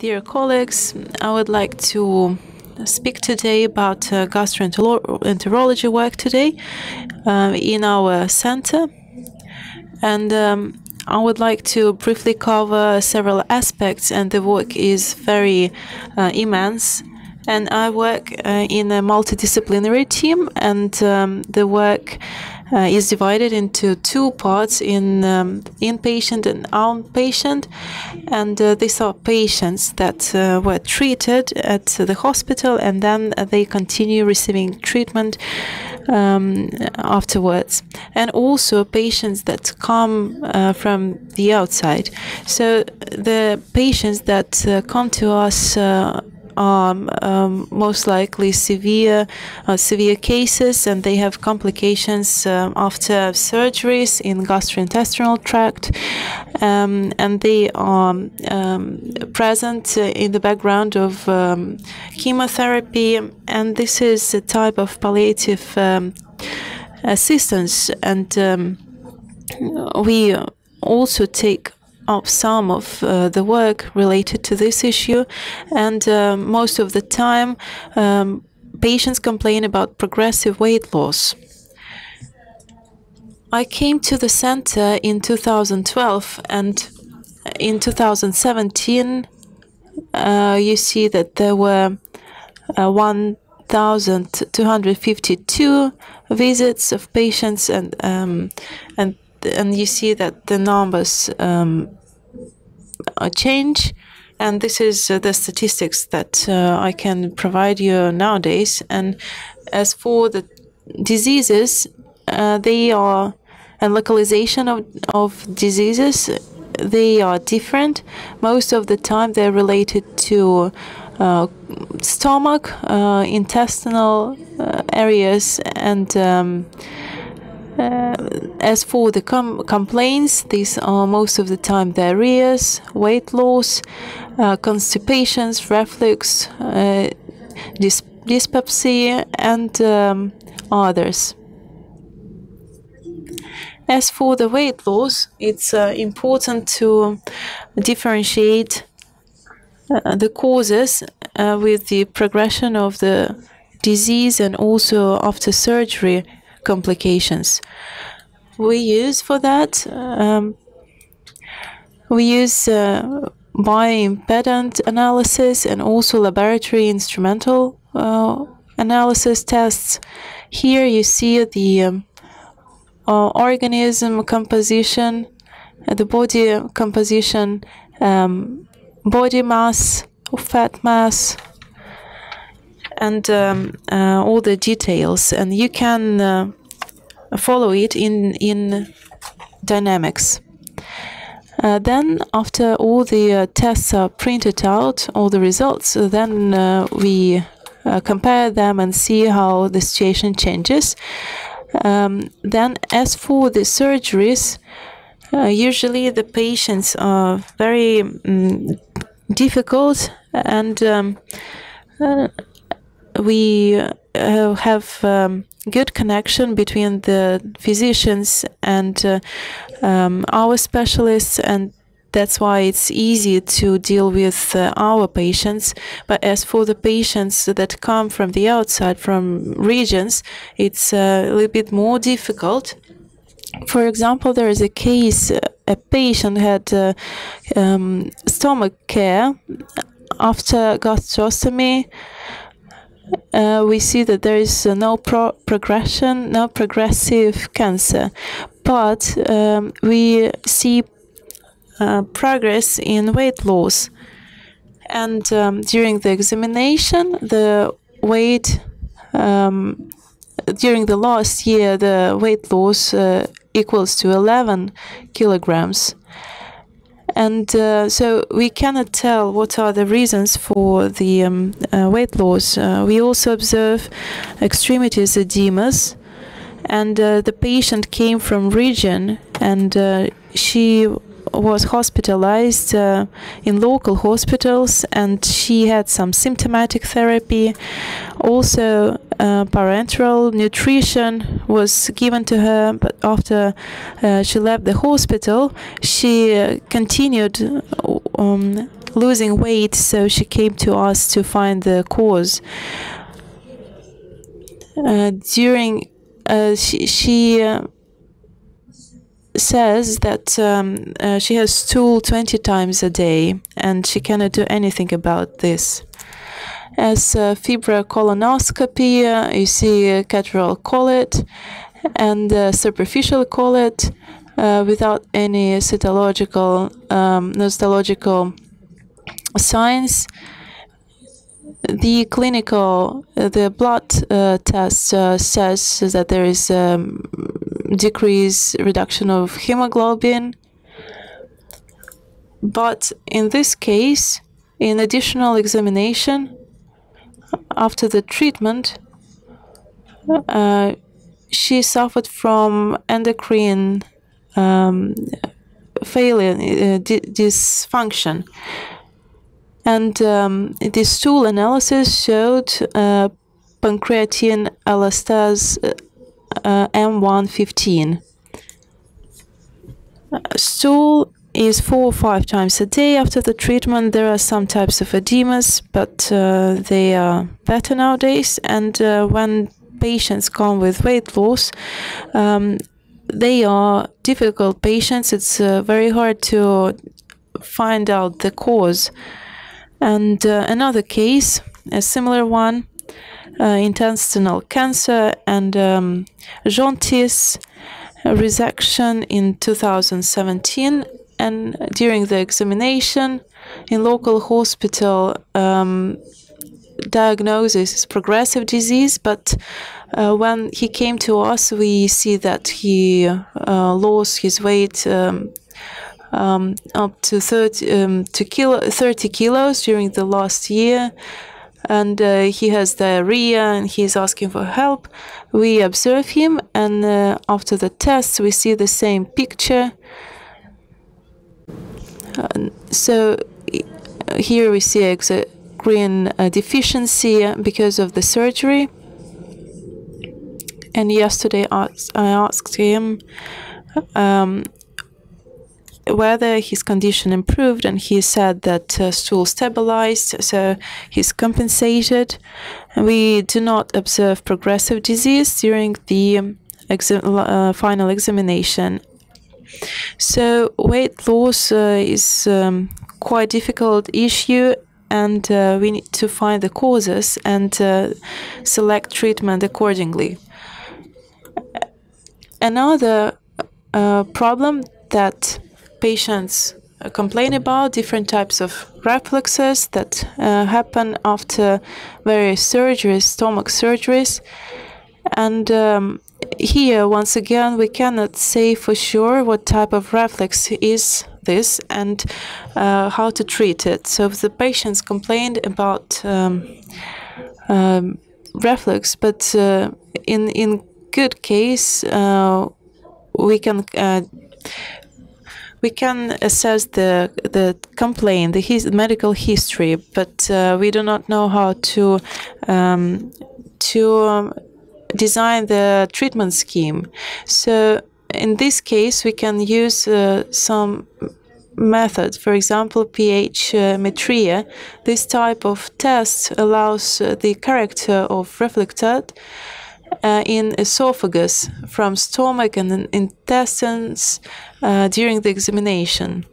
Dear colleagues, I would like to speak today about uh, gastroenterology work today uh, in our center. And um, I would like to briefly cover several aspects, and the work is very uh, immense. And I work uh, in a multidisciplinary team, and um, the work uh, is divided into two parts in um, inpatient and outpatient. And uh, these are patients that uh, were treated at the hospital and then they continue receiving treatment um, afterwards. And also patients that come uh, from the outside. So the patients that uh, come to us are um, most likely severe uh, severe cases and they have complications uh, after surgeries in gastrointestinal tract um, and they are um, present in the background of um, chemotherapy and this is a type of palliative um, assistance and um, we also take up some of uh, the work related to this issue, and uh, most of the time, um, patients complain about progressive weight loss. I came to the center in 2012, and in 2017, uh, you see that there were uh, 1,252 visits of patients, and um, and and you see that the numbers um, change. And this is uh, the statistics that uh, I can provide you nowadays. And as for the diseases, uh, they are and localization of, of diseases they are different most of the time they're related to uh, stomach uh, intestinal uh, areas and um, as for the com complaints, these are most of the time diarrheas, weight loss, uh, constipations, reflux, uh, dys dyspepsia, and um, others. As for the weight loss, it's uh, important to differentiate uh, the causes uh, with the progression of the disease and also after surgery complications. We use for that, um, we use uh, bioimpedance analysis and also laboratory instrumental uh, analysis tests. Here you see the um, uh, organism composition, uh, the body composition, um, body mass, fat mass, and um, uh, all the details and you can uh, follow it in in dynamics. Uh, then after all the uh, tests are printed out all the results then uh, we uh, compare them and see how the situation changes. Um, then as for the surgeries usually the patients are very um, difficult and um, we uh, have um, good connection between the physicians and uh, um, our specialists and that's why it's easy to deal with uh, our patients. But as for the patients that come from the outside, from regions, it's uh, a little bit more difficult. For example, there is a case, a patient had uh, um, stomach care after gastrostomy uh, we see that there is uh, no pro progression, no progressive cancer, but um, we see uh, progress in weight loss. And um, during the examination, the weight um, during the last year, the weight loss uh, equals to 11 kilograms. And uh, so we cannot tell what are the reasons for the um, uh, weight loss. Uh, we also observe extremities edemas, and uh, the patient came from region, and uh, she was hospitalized uh, in local hospitals and she had some symptomatic therapy. Also, uh, parenteral nutrition was given to her, but after uh, she left the hospital, she uh, continued um, losing weight, so she came to us to find the cause. Uh, during uh, she, she says that um, uh, she has stool 20 times a day and she cannot do anything about this. As uh, colonoscopy, uh, you see uh, catarrhal collet and uh, superficial collet uh, without any cytological, um, signs. The clinical, uh, the blood uh, test uh, says that there is um, decrease, reduction of hemoglobin. But in this case, in additional examination, after the treatment, uh, she suffered from endocrine um, failure, uh, dysfunction. And um, this stool analysis showed uh, pancreatic elastase uh, M115. Stool is four or five times a day after the treatment. There are some types of edemas, but uh, they are better nowadays. And uh, when patients come with weight loss, um, they are difficult patients. It's uh, very hard to find out the cause. And uh, another case, a similar one, intestinal cancer and um, jaundice resection in 2017 and during the examination in local hospital um, diagnosis is progressive disease but uh, when he came to us we see that he uh, lost his weight um, um, up to 30, um, to kilo, 30 kilos during the last year and uh, he has diarrhea and he's asking for help. We observe him, and uh, after the test, we see the same picture. Uh, so here we see a green uh, deficiency because of the surgery. And yesterday I asked him um, whether his condition improved, and he said that uh, stool stabilized, so he's compensated. We do not observe progressive disease during the um, uh, final examination. So weight loss uh, is um, quite difficult issue and uh, we need to find the causes and uh, select treatment accordingly. Another uh, problem that patients uh, complain about different types of refluxes that uh, happen after various surgeries, stomach surgeries. And um, here, once again, we cannot say for sure what type of reflux is this and uh, how to treat it. So if the patients complained about um, um, reflux, but uh, in in good case, uh, we can uh, we can assess the the complaint, the his, medical history, but uh, we do not know how to um, to um, design the treatment scheme. So in this case, we can use uh, some methods. For example, pH uh, metria. This type of test allows uh, the character of refluxate uh, in esophagus from stomach and intestines uh, during the examination.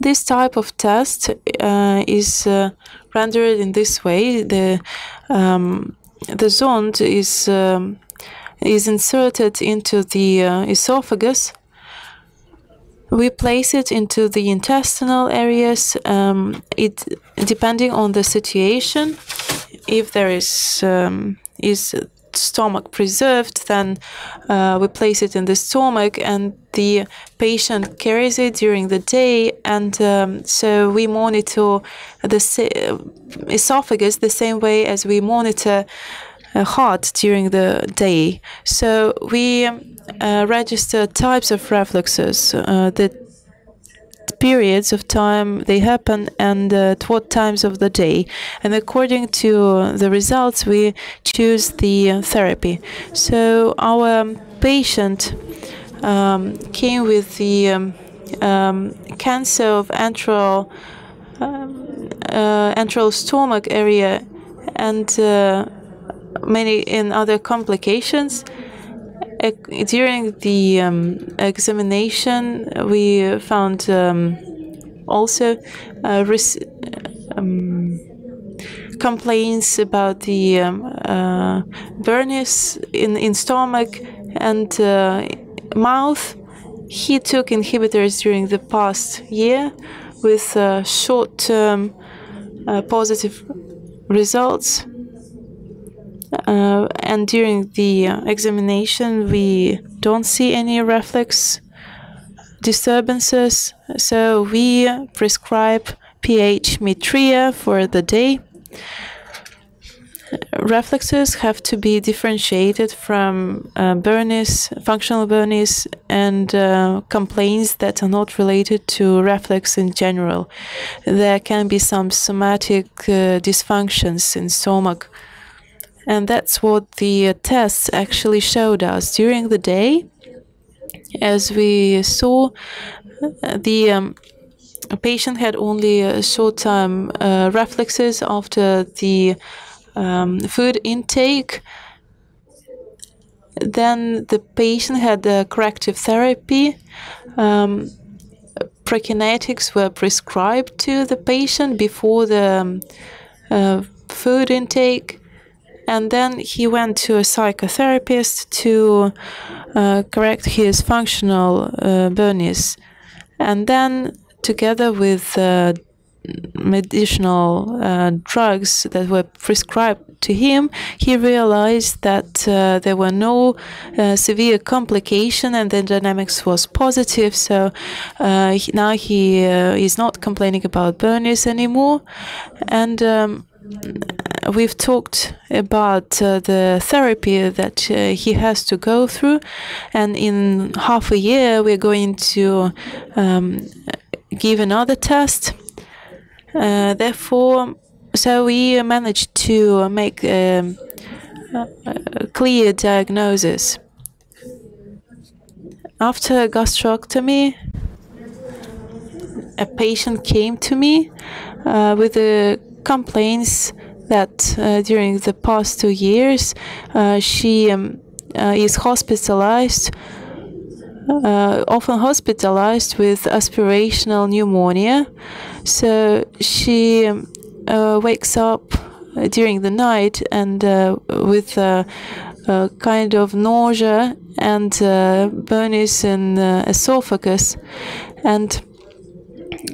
This type of test uh, is uh, rendered in this way. The um, the zond is um, is inserted into the uh, esophagus. We place it into the intestinal areas. Um, it depending on the situation. If there is um, is stomach preserved, then uh, we place it in the stomach and the patient carries it during the day. And um, so we monitor the esophagus the same way as we monitor a heart during the day. So we uh, register types of refluxes uh, that periods of time they happen and uh, at what times of the day. And according to the results, we choose the therapy. So our patient um, came with the um, um, cancer of antral um, uh, stomach area and uh, many in other complications. During the um, examination, we found um, also uh, um, complaints about the um, uh, in, in stomach and uh, mouth. He took inhibitors during the past year with uh, short-term uh, positive results. Uh, and during the examination, we don't see any reflux disturbances, so we prescribe pH metria for the day refluxes have to be differentiated from uh, burnies, functional burnies, and uh, complaints that are not related to reflux in general. There can be some somatic uh, dysfunctions in stomach. And that's what the tests actually showed us during the day. As we saw, the um, patient had only short-term uh, refluxes after the um, food intake. Then the patient had a corrective therapy. Um, were prescribed to the patient before the um, uh, food intake. And then he went to a psychotherapist to uh, correct his functional uh, burnies. And then, together with uh, medicinal uh, drugs that were prescribed to him, he realized that uh, there were no uh, severe complication and the dynamics was positive. So uh, he, now he uh, is not complaining about burnies anymore. And um, we've talked about uh, the therapy that he has to go through. And in half a year, we're going to um, give another test uh, therefore, so we managed to make a, a clear diagnosis. After gastrectomy, a patient came to me uh, with the complaints that uh, during the past two years uh, she um, uh, is hospitalized uh, often hospitalized with aspirational pneumonia. So she uh, wakes up during the night and with a, a, kind of nausea and burnies in esophagus. And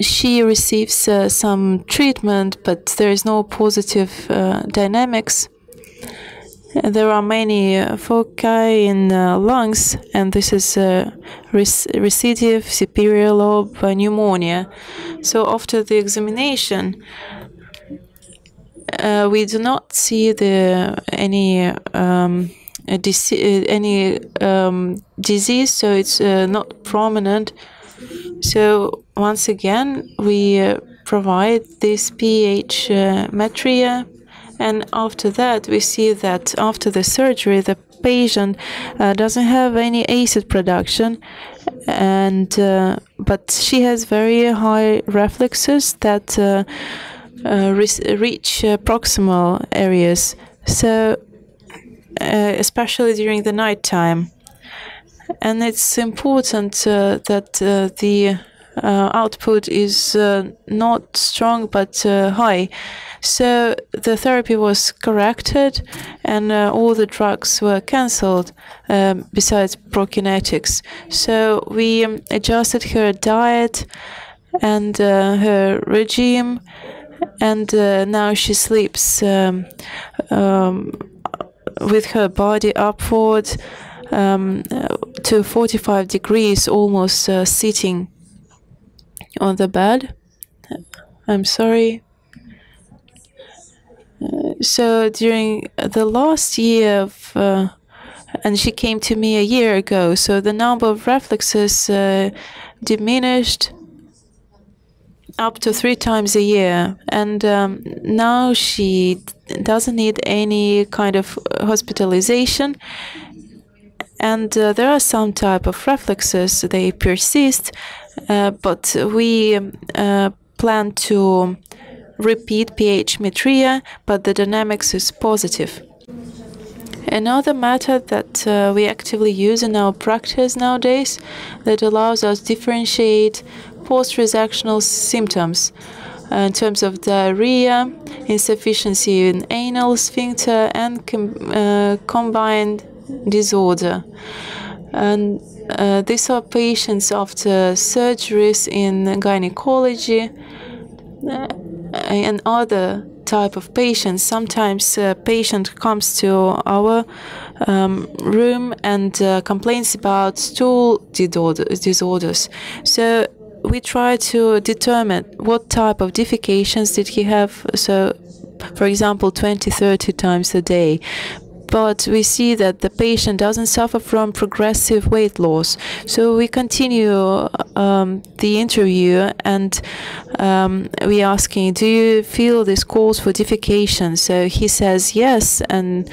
she receives uh, some treatment, but there is no positive uh, dynamics. There are many uh, foci in uh, lungs, and this is uh, recessive superior lobe pneumonia. So after the examination, we do not see the any um, any um, disease, so it's uh, not prominent. So once again, we uh, provide this pH uh, metria and after that, we see that after the surgery, the patient uh, doesn't have any acid production, and uh, but she has very high refluxes that uh, uh reach proximal areas. So, especially during the night time, and it's important that the output is not strong but high so the therapy was corrected and uh, all the drugs were cancelled um, besides prokinetics. So we um, adjusted her diet and uh, her regime and uh, now she sleeps um, um with her body upward um, to 45 degrees, almost uh, sitting on the bed. I'm sorry so during the last year of, uh, and she came to me a year ago, so the number of refluxes uh, diminished up to three times a year, and um, now she doesn't need any kind of hospitalization. And uh, there are some type of refluxes; they persist, uh, but we uh, plan to repeat pH metria, but the dynamics is positive. Another method that uh, we actively use in our practice nowadays that allows us differentiate post-resectional symptoms uh, in terms of diarrhea, insufficiency in anal sphincter, and com uh, combined disorder. And uh, these are patients after surgeries in gynecology uh, and other type of patients. Sometimes a patient comes to our um, room and uh, complains about stool disorders. So we try to determine what type of defecations did he have. So, for example, 20, 30 times a day but we see that the patient doesn't suffer from progressive weight loss. So we continue um, the interview and um, we asking, do you feel this calls for defecation? So he says yes, and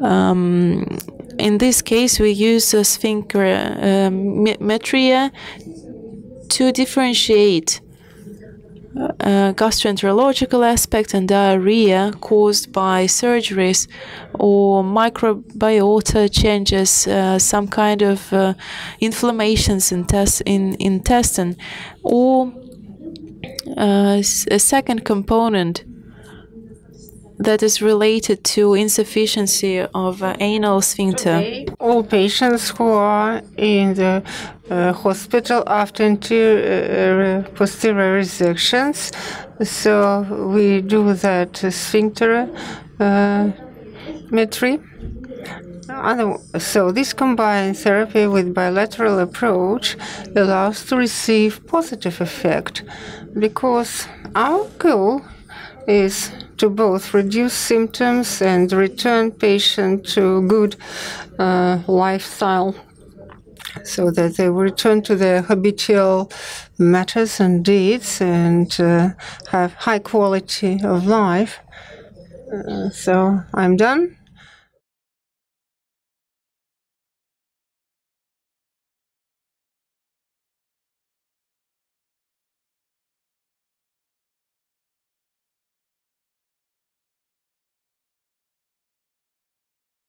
um, in this case we use a sphincter um, metria to differentiate uh, gastroenterological aspect and diarrhea caused by surgeries or microbiota changes, uh, some kind of uh, inflammations in, test in intestine, or uh, a second component that is related to insufficiency of uh, anal sphincter. All patients who are in the uh, hospital after anterior, uh, posterior resections, so we do that sphincter uh, metry. So this combined therapy with bilateral approach allows to receive positive effect because our goal is to both reduce symptoms and return patient to good uh, lifestyle so that they return to their habitual matters and deeds and uh, have high quality of life. Uh, so I'm done.